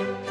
ห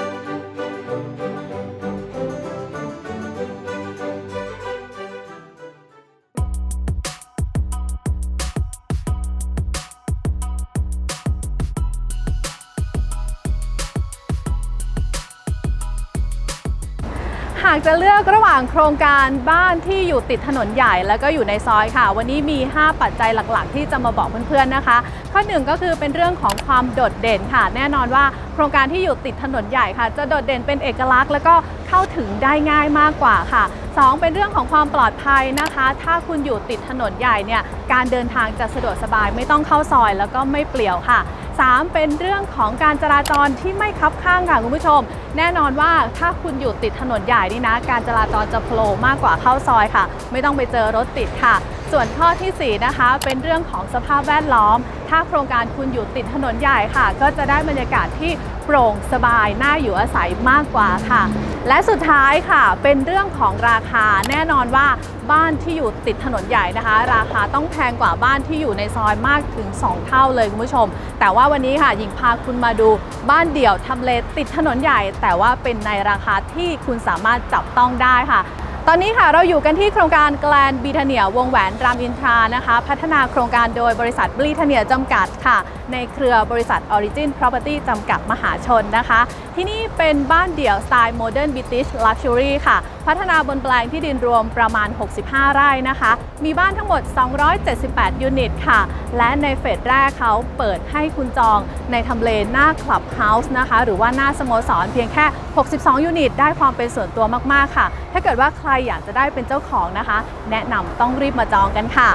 ากจะเลือกระหว่างโครงการบ้านที่อยู่ติดถนนใหญ่แล้วก็อยู่ในซอยค่ะ วันนี้มี 5 ปัจจัยหลักๆ ที่จะมาบอกเพื่อนๆนะคะ ข้อหนึ่งก็คือเป็นเรื่องของความโดดเด่นค่ะ แน่นอนว่าโครงการที่อยู่ติดถนนใหญ่ค่ะ จะโดดเด่นเป็นเอกลักษณ์ แล้วก็เข้าถึงได้ง่ายมากกว่าค่ะ 2 เป็นเรื่องของความปลอดภัยนะคะ ถ้าคุณอยู่ติดถนนใหญ่เนี่ยการเดินทางจะสะดวกสบายไม่ต้องเข้าซอย แล้วก็ไม่เปลี่ยวค่ะ 3 เป็นเรื่องของการจราจรที่ไม่คับข้างค่ะคุณผู้ชม แน่นอนว่าถ้าคุณอยู่ติดถนนใหญ่นี่นะ การจราจรจะโผล่มากกว่าเข้าซอยค่ะ ไม่ต้องไปเจอรถติดค่ะ ส่วนข้อทีสี่ 4 นะคะ เป็นเรื่องของสภาพแวดล้อม ถ้าโครงการคุณอยู่ติดถนนใหญ่ค่ะ ก็จะได้บรรยากาศที่โปร่งสบายน่าอยู่อาศัยมากกว่าค่ะ และสุดท้ายค่ะ เป็นเรื่องของราคาแน่นอนว่าบ้านที่อยู่ติดถนนใหญ่นะคะ ราคาต้องแพงกว่าบ้านที่อยู่ในซอยมากถึง 2 เท่าเลยคุณผู้ชม แต่ว่าวันนี้ค่ะหญิงพาคุณมาดูบ้านเดี่ยวทำเลติดถนนใหญ่ แต่ว่าเป็นในราคาที่คุณสามารถจับต้องได้ค่ะ ตอนนี้ค่ะเราอยู่กันที่โครงการ Grand Britania วงแหวนรามอินทรานะคะ พัฒนาโครงการโดยบริษัท Britania จำกัดค่ะ ในเครือบริษัท Origin Property จำกัดมหาชนนะคะ ที่นี่เป็นบ้านเดี่ยวสไตล์ Modern British Luxury ค่ะ พัฒนาบนแปลงที่ดินรวมประมาณ 65 ไร่นะคะ มีบ้านทั้งหมด 278 ยูนิตค่ะ และในเฟสแรกเขาเปิดให้คุณจองในทำเลหน้าคลับเฮาส์นะคะหรือว่าหน้าสโมสรเพียงแค่ 62 ยูนิต ได้ความเป็นส่วนตัวมากๆค่ะ ถ้าเกิดว่าใครอยากจะได้เป็นเจ้าของนะคะ แนะนำต้องรีบมาจองกันค่ะ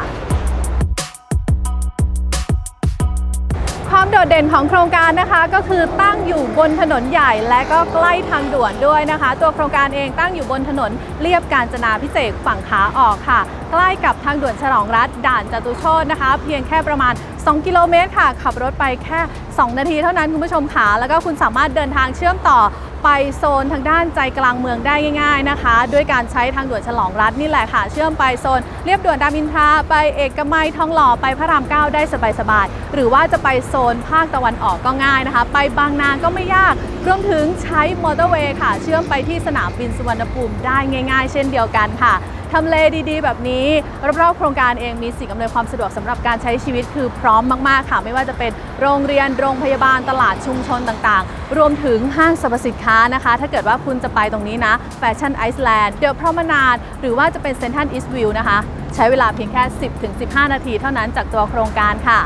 ความโดดเด่นของโครงการนะคะก็คือตั้งอยู่บนถนนใหญ่และก็ใกล้ทางด่วนด้วยนะคะ ตัวโครงการเองตั้งอยู่บนถนนเลียบกาญจนาพิเศษฝั่งขาออกค่ะ ใกล้กับทางด่วนฉลองรัฐด่านจตุโชตนะคะ เพียงแค่ประมาณ 2 กิโลเมตรค่ะ ขับรถไปแค่ 2 นาทีเท่านั้นคุณผู้ชมค่ะแล้วก็คุณสามารถเดินทางเชื่อมต่อไปโซนทางด้านใจกลางเมืองได้ง่าย ๆนะคะ ด้วยการใช้ทางด่วนฉลองรัฐนี่แหละค่ะ เชื่อมไปโซนเรียบด่วนรามอินทราไปเอกมัยทองหล่อไปพระรามเก้าได้สบายๆหรือว่าจะไปโซนภาคตะวันออกก็ง่ายนะคะ ไปบางนาก็ไม่ยาก รวมถึงใช้มอเตอร์เวย์ค่ะ เชื่อมไปที่สนามบินสุวรรณภูมิได้ง่าย ๆ เช่นเดียวกันค่ะ ทำเลดีๆ แบบนี้รอบๆโครงการเองมีสิ่งอำนวยความสะดวกสำหรับการใช้ชีวิตคือพร้อมมากๆค่ะ ไม่ว่าจะเป็นโรงเรียนโรงพยาบาลตลาดชุมชนต่างๆ รวมถึงห้างสรรพสินค้านะคะ ถ้าเกิดว่าคุณจะไปตรงนี้นะ Fashion Island The Promenade หรือว่าจะเป็น Central EastVille นะคะ ใช้เวลาเพียงแค่ 10-15 นาทีเท่านั้นจากตัวโครงการค่ะ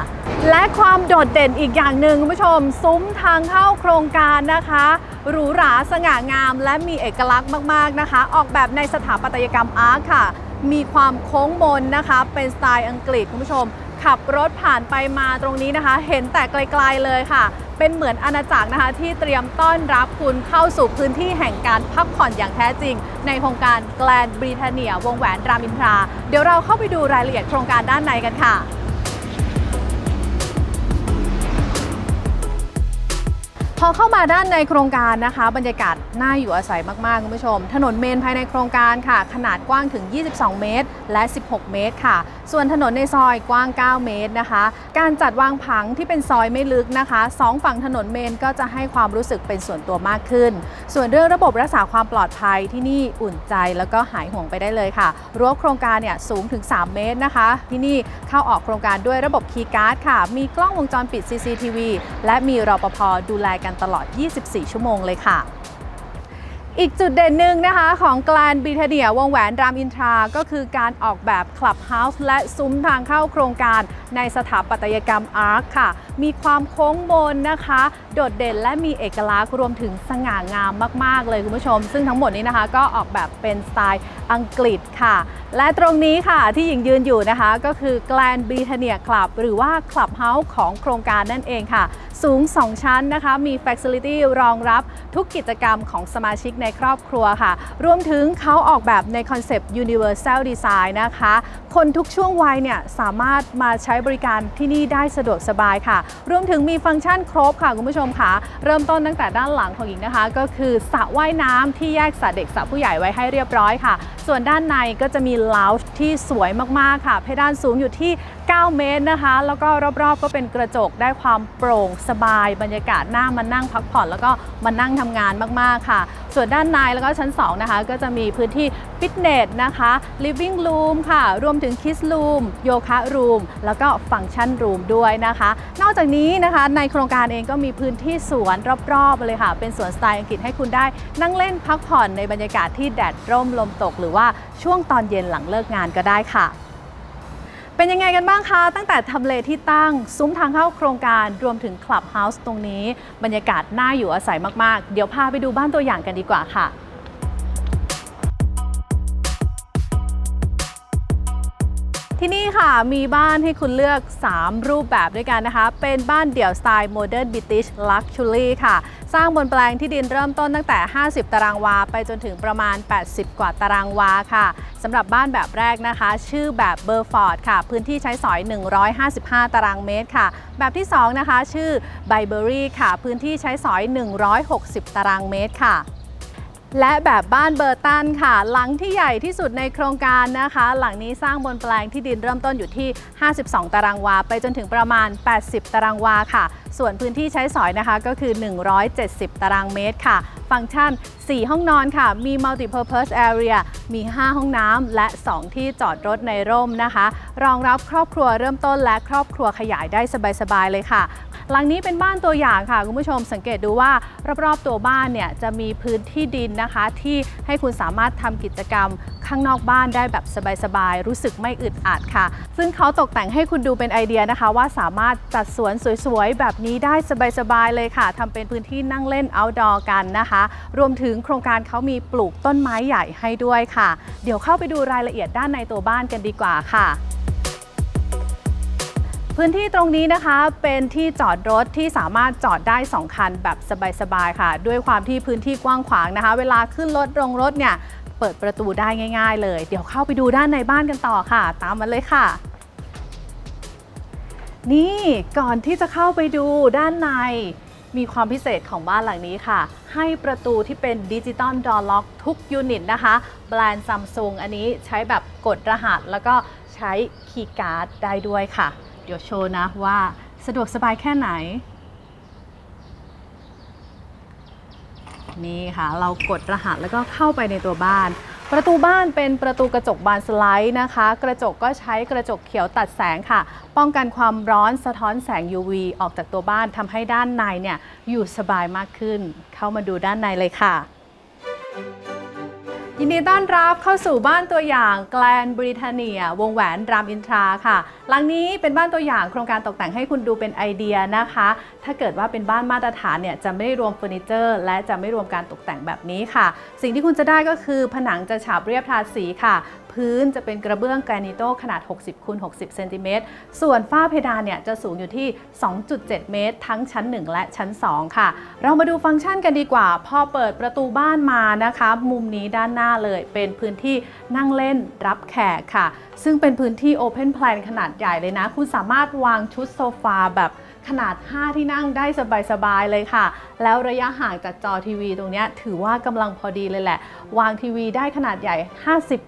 และความโดดเด่นอีกอย่างหนึ่งคุณผู้ชม ซุ้มทางเข้าโครงการนะคะหรูหราสง่างาม และมีเอกลักษณ์มากๆนะคะ ออกแบบในสถาปัตยกรรม Arch ค่ะ มีความโค้งมนนะคะ เป็นสไตล์อังกฤษคุณผู้ชม ขับรถผ่านไปมาตรงนี้นะคะ เห็นแต่ไกลๆเลยค่ะ เป็นเหมือนอาณาจักรนะคะ ที่เตรียมต้อนรับคุณเข้าสู่พื้นที่แห่งการพักผ่อนอย่างแท้จริง ในโครงการแกลนบริเทเนียวงแหวนรามินทรา เดี๋ยวเราเข้าไปดูรายละเอียดโครงการด้านในกันค่ะ พอเข้ามาด้านในโครงการนะคะ บรรยากาศน่าอยู่อาศัยมาก ๆ คุณผู้ชม ถนนเมนภายในโครงการค่ะ ขนาดกว้างถึง 22 เมตร และ 16 เมตรค่ะ ส่วนถนนในซอยกว้าง 9 เมตรนะคะ การจัดวางผังที่เป็นซอยไม่ลึกนะคะสองฝั่งถนนเมนก็จะให้ความรู้สึกเป็นส่วนตัวมากขึ้น ส่วนเรื่องระบบรักษาความปลอดภัยที่นี่อุ่นใจแล้วก็หายห่วงไปได้เลยค่ะรั้วโครงการเนี่ยสูงถึง 3 เมตรนะคะ ที่นี่เข้าออกโครงการด้วยระบบคีย์การ์ดค่ะ มีกล้องวงจรปิด CCTV และมีรปภดูแลกันตลอด 24 ชั่วโมงเลยค่ะอีกจุดเด่นหนึ่งนะคะของ Grand Britania วงแหวนรามอินทรา ก็คือการออกแบบ Clubhouse และซุ้มทางเข้าโครงการในสถาปัตยกรรม Arch ค่ะ มีความโค้งมนนะคะ โดดเด่นและมีเอกลักษณ์รวมถึงสง่างามมาก ๆ เลยคุณผู้ชม ซึ่งทั้งหมดนี้นะคะ ก็ออกแบบเป็นสไตล์อังกฤษค่ะ และตรงนี้ค่ะที่หญิงยืนอยู่นะคะ ก็คือ Grand Britania Club หรือว่า Clubhouse ของโครงการนั่นเองค่ะ สูง 2 ชั้นนะคะ มี Facility รองรับทุกกิจกรรมของสมาชิกในครอบครัวค่ะ รวมถึงเขาออกแบบในคอนเซปต์ Universal Design นะคะ คนทุกช่วงวัยเนี่ยสามารถมาใช้บริการที่นี่ได้สะดวกสบายค่ะ รวมถึงมีฟังก์ชันครบค่ะคุณผู้ชมค่ะ เริ่มต้นตั้งแต่ด้านหลังของหญิงนะคะ ก็คือสระว่ายน้ำที่แยกสระเด็กสระผู้ใหญ่ไว้ให้เรียบร้อยค่ะ ส่วนด้านในก็จะมีลาวที่สวยมากๆค่ะ เพดานสูงอยู่ที่ 9 เมตรนะคะ แล้วก็รอบๆ ก็เป็นกระจกได้ความโปร่งสบาย บรรยากาศหน่ามานั่งพักผ่อน แล้วก็มานั่งทำงานมากๆค่ะ ส่วนด้านในแล้วก็ชั้น 2 นะคะ ก็จะมีพื้นที่ฟิตเนสนะคะ living room ค่ะ รวมถึง kids room โยคะรูมแล้วก็ฟังก์ชันรูมด้วยนะคะ นอกจากนี้นะคะในโครงการเองก็มีพื้นที่สวนรอบๆเลยค่ะ เป็นสวนสไตล์อังกฤษให้คุณได้ นั่งเล่นพักผ่อนในบรรยากาศที่แดดร่มลมตก หรือว่าช่วงตอนเย็นหลังเลิกงานก็ได้ค่ะ เป็นยังไงกันบ้างคะ ตั้งแต่ทำเลที่ตั้ง ซุ้มทางเข้าโครงการรวมถึง Clubhouse ตรงนี้ บรรยากาศน่าอยู่อาศัยมาก ๆ เดี๋ยวพาไปดูบ้านตัวอย่างกันดีกว่าค่ะ ที่นี่ค่ะมีบ้านให้คุณเลือก 3 รูปแบบด้วยกันนะคะ เป็นบ้านเดี่ยวสไตล์ Modern British Luxury ค่ะ สร้างบนแปลงที่ดินเริ่มต้นตั้งแต่ 50 ตารางวา ไปจนถึงประมาณ 80 กว่าตารางวาค่ะสำหรับบ้านแบบแรกนะคะ ชื่อแบบ Burford ค่ะ พื้นที่ใช้สอย 155 ตารางเมตรค่ะ แบบที่ 2 นะคะ ชื่อ Bibury ค่ะ พื้นที่ใช้สอย 160 ตารางเมตรค่ะ และแบบบ้าน Burton ค่ะ หลังที่ใหญ่ที่สุดในโครงการนะคะ หลังนี้สร้างบนแปลงที่ดินเริ่มต้นอยู่ที่ 52 ตารางวา ไปจนถึงประมาณ 80 ตารางวาค่ะส่วนพื้นที่ใช้สอยนะคะก็คือ 170 ตารางเมตรค่ะ ฟังก์ชัน 4 ห้องนอนค่ะ มี multi-purpose area มี 5 ห้องน้ำและ 2 ที่จอดรถในร่มนะคะ รองรับครอบครัวเริ่มต้นและครอบครัวขยายได้สบาย ๆ เลยค่ะ หลังนี้เป็นบ้านตัวอย่างค่ะ คุณผู้ชมสังเกตดูว่ารอบ ๆ ตัวบ้านเนี่ยจะมีพื้นที่ดินนะคะ ที่ให้คุณสามารถทำกิจกรรมข้างนอกบ้านได้แบบสบาย ๆ รู้สึกไม่อึดอัดค่ะ ซึ่งเขาตกแต่งให้คุณดูเป็นไอเดียนะคะ ว่าสามารถจัดสวนสวย ๆ แบบนี้ได้สบายๆเลยค่ะทำเป็นพื้นที่นั่งเล่น outdoor กันนะคะ รวมถึงโครงการเขามีปลูกต้นไม้ใหญ่ให้ด้วยค่ะ เดี๋ยวเข้าไปดูรายละเอียดด้านในตัวบ้านกันดีกว่าค่ะพื้นที่ตรงนี้นะคะเป็นที่จอดรถที่สามารถจอดได้ 2 คันแบบสบายๆค่ะ ด้วยความที่พื้นที่กว้างขวางนะคะ เวลาขึ้นรถลงรถเนี่ยเปิดประตูได้ง่าย ๆ เลย เดี๋ยวเข้าไปดูด้านในบ้านกันต่อค่ะ ตามมาเลยค่ะ นี่ก่อนที่จะเข้าไปดูด้านในมีความพิเศษของบ้านหลังนี้ค่ะ ให้ประตูที่เป็น Digital Door Lock ทุกยูนิตนะคะ แบรนด์ซัมซุงอันนี้ใช้แบบกดรหัส แล้วก็ใช้ Key Card ได้ด้วยค่ะ เดี๋ยวโชว์นะว่าสะดวกสบายแค่ไหน นี่ค่ะ เรากดรหัสแล้วก็เข้าไปในตัวบ้าน ประตูบ้านเป็นประตูกระจกบานสไลด์นะคะ กระจกก็ใช้กระจกเขียวตัดแสงค่ะ ป้องกันความร้อนสะท้อนแสง UV ออกจากตัวบ้านทำให้ด้านในเนี่ยอยู่สบายมากขึ้น เข้ามาดูด้านในเลยค่ะ ยินดีต้อนรับเข้าสู่บ้านตัวอย่างแกลนบริเทเนียวงแหวนรามอินทราค่ะ หลังนี้เป็นบ้านตัวอย่างโครงการตกแต่งให้คุณดูเป็นไอเดียนะคะ ถ้าเกิดว่าเป็นบ้านมาตรฐานเนี่ยจะไม่ได้รวมเฟอร์นิเจอร์ และจะไม่รวมการตกแต่งแบบนี้ค่ะ สิ่งที่คุณจะได้ก็คือผนังจะฉาบเรียบทาสีค่ะพื้นจะเป็นกระเบื้องแกรนิโตขนาด 60คูณ60เซนติเมตรส่วนฝ้าเพดานเนี่ยจะสูงอยู่ที่ 2.7 เมตร ทั้งชั้น 1 และชั้น 2 ค่ะ เรามาดูฟังก์ชันกันดีกว่า พอเปิดประตูบ้านมานะคะ มุมนี้ด้านหน้าเลย เป็นพื้นที่นั่งเล่นรับแขกค่ะ ซึ่งเป็นพื้นที่ Open Plan ขนาดใหญ่เลยนะ คุณสามารถวางชุดโซฟาแบบ ขนาด 5 ที่นั่งได้สบายๆเลยค่ะ แล้วระยะห่างจากจอทีวีตรงนี้ถือว่ากำลังพอดีเลยแหละ วางทีวีได้ขนาดใหญ่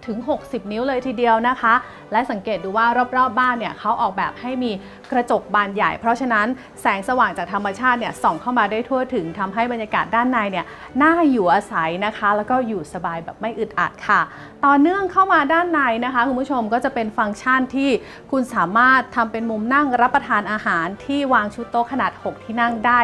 50-60 นิ้วเลยทีเดียวนะคะ และสังเกตดูว่ารอบๆบ้านเนี่ยเขาออกแบบให้มีกระจกบานใหญ่ เพราะฉะนั้นแสงสว่างจากธรรมชาติเนี่ยส่องเข้ามาได้ทั่วถึงทำให้บรรยากาศด้านในเนี่ยน่าอยู่อาศัยนะคะ แล้วก็อยู่สบายแบบไม่อึดอัดค่ะ ต่อเนื่องเข้ามาด้านในนะคะคุณผู้ชมก็จะเป็นฟังก์ชันที่คุณสามารถทำเป็นมุมนั่งรับประทานอาหารที่วางชุดโต๊ะขนาด 6 ที่นั่งได้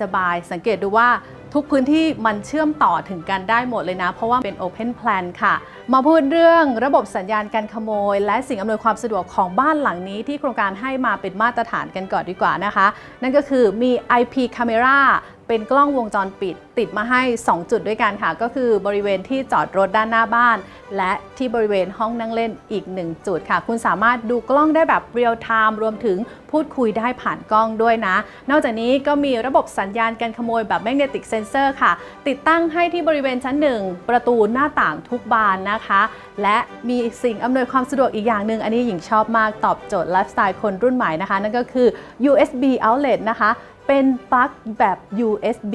สบายๆ สังเกตดูว่าทุกพื้นที่มันเชื่อมต่อถึงกันได้หมดเลยนะ เพราะว่าเป็น Open Plan ค่ะ มาพูดเรื่องระบบสัญญาณการขโมย และสิ่งอำนวยความสะดวกของบ้านหลังนี้ที่โครงการให้มาเป็นมาตรฐานกันก่อนดีกว่านะคะ นั่นก็คือมี IP Camera เป็นกล้องวงจรปิดติดมาให้ 2 จุดด้วยกันค่ะ ก็คือบริเวณที่จอดรถด้านหน้าบ้าน และที่บริเวณห้องนั่งเล่นอีก 1 จุดค่ะ คุณสามารถดูกล้องได้แบบ Real Time รวมถึงพูดคุยได้ผ่านกล้องด้วยนะ นอกจากนี้ก็มีระบบสัญญาณกันขโมยแบบ Magnetic Sensor ค่ะ ติดตั้งให้ที่บริเวณชั้น 1 ประตูหน้าต่างทุกบานนะคะ และมีสิ่งอำนวยความสะดวกอีกอย่างหนึ่งอันนี้หญิงชอบมากตอบโจทย์ไลฟ์สไตล์คนรุ่นใหม่นะคะ นั่นก็คือ USB outlet นะคะ เป็นปลั๊กแบบ USB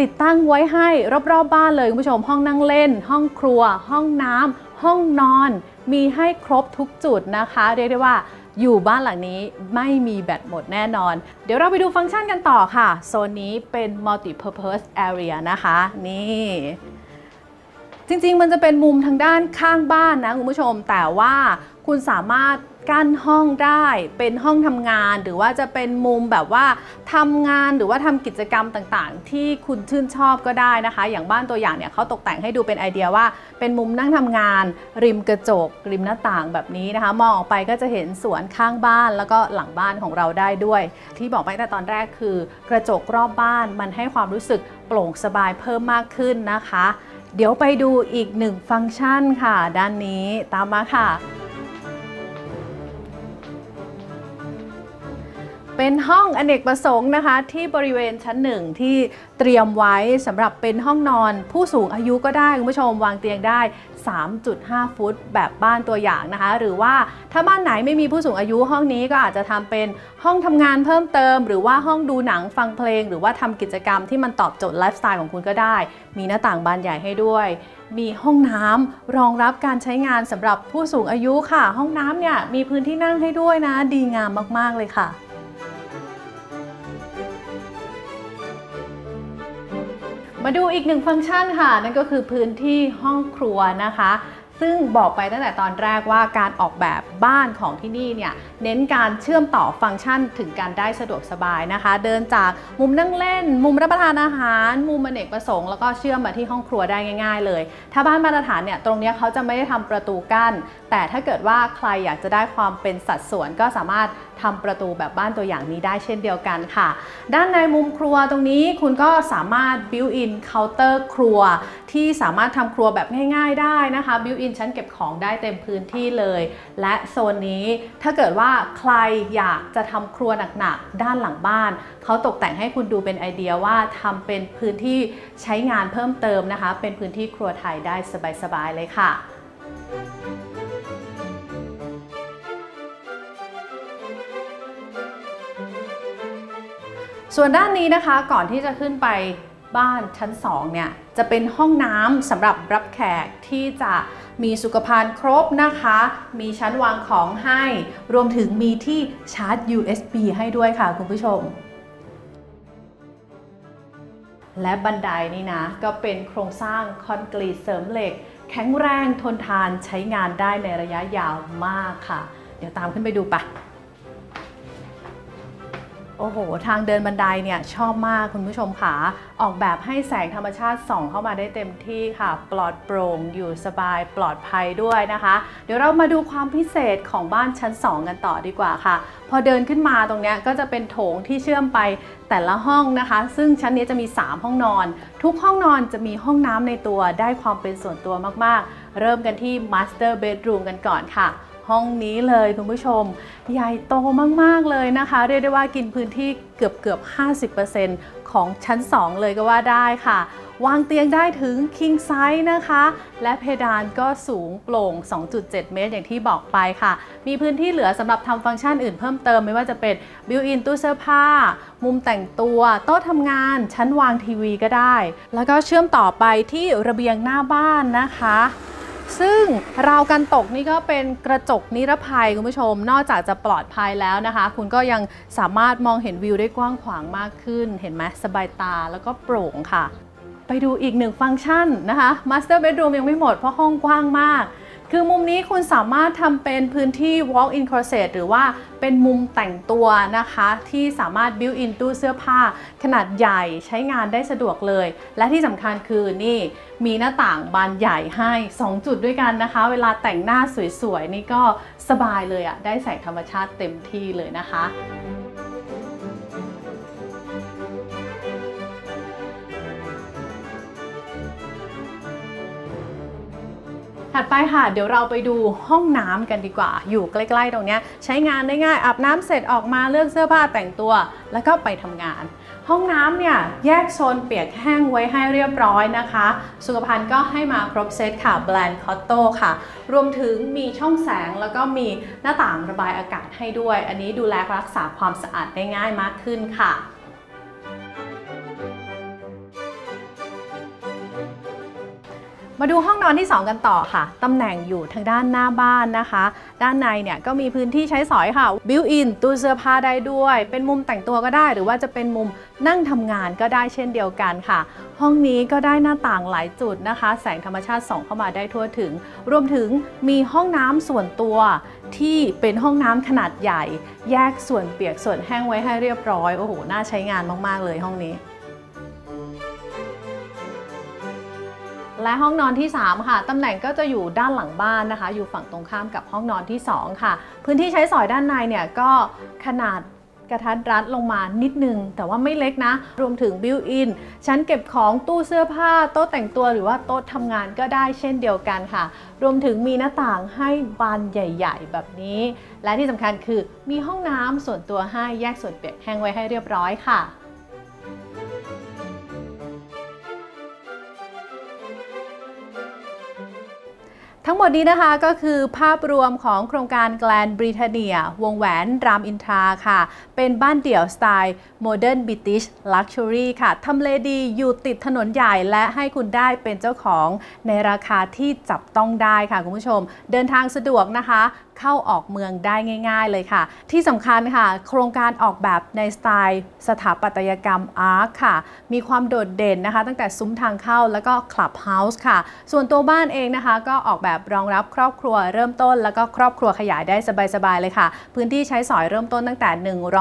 ติดตั้งไว้ให้รอบๆบบ้านเลยคุณผู้ชม ห้องนั่งเล่น ห้องครัว ห้องน้ำห้องนอน มีให้ครบทุกจุดนะคะ เรียกได้ว่าอยู่บ้านหลังนี้ไม่มีแบตหมดแน่นอน เดี๋ยวเราไปดูฟังก์ชันกันต่อค่ะ โซนนี้เป็น multi-purpose area นะคะ นี่ จริงๆ มันจะเป็นมุมทางด้านข้างบ้านนะคุณผู้ชม แต่ว่าคุณสามารถกั้นห้องได้เป็นห้องทำงาน หรือว่าจะเป็นมุมแบบว่าทำงานหรือว่าทำกิจกรรมต่างๆ ที่คุณชื่นชอบก็ได้นะคะ อย่างบ้านตัวอย่างเนี่ยเขาตกแต่งให้ดูเป็นไอเดียว่า เป็นมุมนั่งทำงาน ริมกระจก ริมหน้าต่างแบบนี้นะคะ มองออกไปก็จะเห็นสวนข้างบ้านแล้วก็หลังบ้านของเราได้ด้วย ที่บอกไปแต่ตอนแรกคือ กระจกรอบบ้านมันให้ความรู้สึกโปร่งสบายเพิ่มมากขึ้นนะคะ เดี๋ยวไปดูอีกหนึ่งฟังก์ชันค่ะ ด้านนี้ตามมาค่ะ เป็นห้องอเนกประสงค์นะคะ ที่บริเวณชั้นหนึ่งที่เตรียมไว้สำหรับเป็นห้องนอน ผู้สูงอายุก็ได้คุณผู้ชมวางเตียงได้ 3.5 ฟุต แบบบ้านตัวอย่างนะคะ หรือว่าถ้าบ้านไหนไม่มีผู้สูงอายุห้องนี้ก็อาจจะทำเป็นห้องทำงานเพิ่มเติม หรือว่าห้องดูหนังฟังเพลง หรือว่าทำกิจกรรมที่มันตอบโจทย์ไลฟ์สไตล์ของคุณก็ได้ มีหน้าต่างบานใหญ่ให้ด้วยมีห้องน้ำรองรับการใช้งานสำหรับผู้สูงอายุค่ะ ห้องน้ำเนี่ยมีพื้นที่นั่งให้ด้วยนะ ดีงามมาก ๆ เลยค่ะ มาดูอีกหนึ่งฟังก์ชันค่ะ นั่นก็คือพื้นที่ห้องครัวนะคะ ซึ่งบอกไปตั้งแต่ตอนแรกว่าการออกแบบบ้านของที่นี่เนี่ย เน้นการเชื่อมต่อฟังก์ชันถึงการได้สะดวกสบายนะคะ เดินจากมุมนั่งเล่น มุมรับประทานอาหาร มุมอเนกประสงค์แล้วก็เชื่อมมาที่ห้องครัวได้ง่าย ๆ เลย ถ้าบ้านมาตรฐานเนี่ยตรงนี้เขาจะไม่ได้ทำประตูกั้น แต่ถ้าเกิดว่าใครอยากจะได้ความเป็นสัดส่วนก็สามารถทำประตูแบบบ้านตัวอย่างนี้ได้เช่นเดียวกันค่ะ ด้านในมุมครัวตรงนี้คุณก็สามารถ built in counter ครัว ที่สามารถทำครัวแบบง่าย ๆ ได้นะคะ built in ชั้นเก็บของได้เต็มพื้นที่เลย และโซนนี้ถ้าเกิดว่าใครอยากจะทำครัวหนักๆด้านหลังบ้าน เขาตกแต่งให้คุณดูเป็นไอเดียว่าทำเป็นพื้นที่ใช้งานเพิ่มเติมนะคะ เป็นพื้นที่ครัวไทยได้สบายๆเลยค่ะส่วนด้านนี้นะคะก่อนที่จะขึ้นไป บ้านชั้น2เนี่ยจะเป็นห้องน้ำสำหรับรับแขกที่จะมีสุขภัณฑ์ครบนะคะ มีชั้นวางของให้ รวมถึงมีที่ชาร์จ USB ให้ด้วยค่ะคุณผู้ชม และบันไดนี่นะ ก็เป็นโครงสร้างคอนกรีตเสริมเหล็ก แข็งแรงทนทานใช้งานได้ในระยะยาวมากค่ะ เดี๋ยวตามขึ้นไปดูปะ โอ้โห ทางเดินบันไดเนี่ยชอบมากคุณผู้ชมค่ะ ออกแบบให้แสงธรรมชาติส่องเข้ามาได้เต็มที่ค่ะ ปลอดโปร่ง อยู่สบายปลอดภัยด้วยนะคะ เดี๋ยวเรามาดูความพิเศษของบ้านชั้น 2 กันต่อดีกว่าค่ะ พอเดินขึ้นมาตรงนี้ก็จะเป็นโถงที่เชื่อมไปแต่ละห้องนะคะ ซึ่งชั้นนี้จะมี 3 ห้องนอน ทุกห้องนอนจะมีห้องน้ำในตัวได้ความเป็นส่วนตัวมากๆ เริ่มกันที่ Master Bedroom กันก่อนค่ะ ห้องนี้เลยคุณผู้ชม ใหญ่โตมาก ๆ เลยนะคะ เรียกได้ว่ากินพื้นที่เกือบเกือบ 50%ของชั้น 2 เลยก็ว่าได้ค่ะ วางเตียงได้ถึง king size นะคะ และเพดานก็สูงโปร่ง 2.7 เมตรอย่างที่บอกไปค่ะ มีพื้นที่เหลือสำหรับทำฟังก์ชันอื่นเพิ่มเติมไม่ว่าจะเป็น built-in ตู้เสื้อผ้า มุมแต่งตัว โต๊ะทำงาน ชั้นวางทีวีก็ได้ แล้วก็เชื่อมต่อไปที่ระเบียงหน้าบ้านนะคะ ซึ่งราวกันตกนี่ก็เป็นกระจกนิรภัยคุณผู้ชม นอกจากจะปลอดภัยแล้วนะคะ คุณก็ยังสามารถมองเห็นวิวได้กว้างขวางมากขึ้น เห็นไหมสบายตาแล้วก็โปร่งค่ะ ไปดูอีกหนึ่งฟังก์ชันนะคะ Master Bedroom ยังไม่หมดเพราะห้องกว้างมาก คือมุมนี้คุณสามารถทำเป็นพื้นที่ walk-in closet หรือว่าเป็นมุมแต่งตัวนะคะ ที่สามารถ built-in ตู้เสื้อผ้า ขนาดใหญ่ใช้งานได้สะดวกเลย และที่สำคัญคือนี่มีหน้าต่างบานใหญ่ให้ 2 จุดด้วยกันนะคะ เวลาแต่งหน้าสวยๆ นี่ก็สบายเลยอะ่ะได้แสงธรรมชาติเต็มที่เลยนะคะ ถัดไปค่ะ เดี๋ยวเราไปดูห้องน้ำกันดีกว่า อยู่ใกล้ๆตรงนี้ใช้งานได้ง่ายอาบน้ำเสร็จออกมาเลือกเสื้อผ้าแต่งตัว แล้วก็ไปทำงาน ห้องน้ำเนี่ยแยกโซนเปียกแห้งไว้ให้เรียบร้อยนะคะ สุขภัณฑ์ก็ให้มาครบเซตค่ะแบรนด์คอตโต้ค่ะ รวมถึงมีช่องแสงแล้วก็มีหน้าต่างระบายอากาศให้ด้วย อันนี้ดูแลรักษาความสะอาดได้ง่ายมากขึ้นค่ะ มาดูห้องนอนที่ 2 กันต่อค่ะ ตำแหน่งอยู่ทางด้านหน้าบ้านนะคะ ด้านในเนี่ยก็มีพื้นที่ใช้สอยค่ะ บิวอินตู้เสื้อผ้าได้ด้วย เป็นมุมแต่งตัวก็ได้ หรือว่าจะเป็นมุมนั่งทำงานก็ได้เช่นเดียวกันค่ะ ห้องนี้ก็ได้หน้าต่างหลายจุดนะคะ แสงธรรมชาติส่องเข้ามาได้ทั่วถึง รวมถึงมีห้องน้ำส่วนตัวที่เป็นห้องน้ำขนาดใหญ่ แยกส่วนเปียกส่วนแห้งไว้ให้เรียบร้อย โอ้โห น่าใช้งานมาก ๆ เลยห้องนี้ และห้องนอนที่ 3 ค่ะ ตำแหน่งก็จะอยู่ด้านหลังบ้านนะคะ อยู่ฝั่งตรงข้ามกับห้องนอนที่ 2 ค่ะ พื้นที่ใช้สอยด้านในเนี่ยก็ขนาดกระทัดรัดลงมานิดนึง แต่ว่าไม่เล็กนะ รวมถึงบิวอินชั้นเก็บของตู้เสื้อผ้า โต๊ะแต่งตัวหรือว่าโต๊ะทำงานก็ได้เช่นเดียวกันค่ะ รวมถึงมีหน้าต่างให้บานใหญ่ ๆ แบบนี้ และที่สำคัญคือมีห้องน้ำส่วนตัวให้แยกส่วนเปียกแห้งไว้ให้เรียบร้อยค่ะ ทั้งหมดนี้นะคะก็คือภาพรวมของโครงการ Grand Britania วงแหวนรามอินทราค่ะ เป็นบ้านเดี่ยวสไตล์ Modern British Luxury ค่ะ ทำเลดีอยู่ติดถนนใหญ่และให้คุณได้เป็นเจ้าของในราคาที่จับต้องได้ค่ะ คุณผู้ชม เดินทางสะดวกนะคะ เข้าออกเมืองได้ง่าย ๆ เลยค่ะ ที่สำคัญค่ะ โครงการออกแบบในสไตล์สถาปัตยกรรม Arch ค่ะ มีความโดดเด่นนะคะ ตั้งแต่ซุ้มทางเข้าแล้วก็ Clubhouse ค่ะ ส่วนตัวบ้านเองนะคะก็ออกแบบรองรับครอบครัวเริ่มต้น แล้วก็ครอบครัวขยายได้สบายๆเลยค่ะ พื้นที่ใช้สอยเริ่มต้นตั้งแต่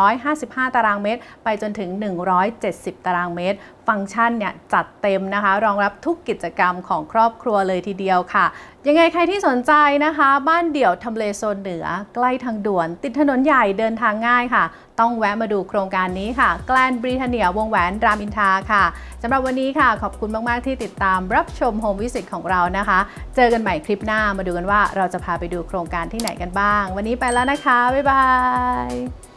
155 ตารางเมตร ไปจนถึง 170 ตารางเมตร ฟังก์ชันเนี่ยจัดเต็มนะคะ รองรับทุกกิจกรรมของครอบครัวเลยทีเดียวค่ะ ยังไงใครที่สนใจนะคะ บ้านเดี่ยวทำเลโซนเหนือ ใกล้ทางด่วน ติดถนนใหญ่เดินทางง่ายค่ะ ต้องแวะมาดูโครงการนี้ค่ะ แกลนบริเทเนียวงแหวนรามอินทราค่ะสำหรับวันนี้ค่ะ ขอบคุณมาก ๆ ที่ติดตามรับชมโฮมวิสิตของเรานะคะ เจอกันใหม่คลิปหน้ามาดูกันว่าเราจะพาไปดูโครงการที่ไหนกันบ้าง วันนี้ไปแล้วนะคะบ๊ายบาย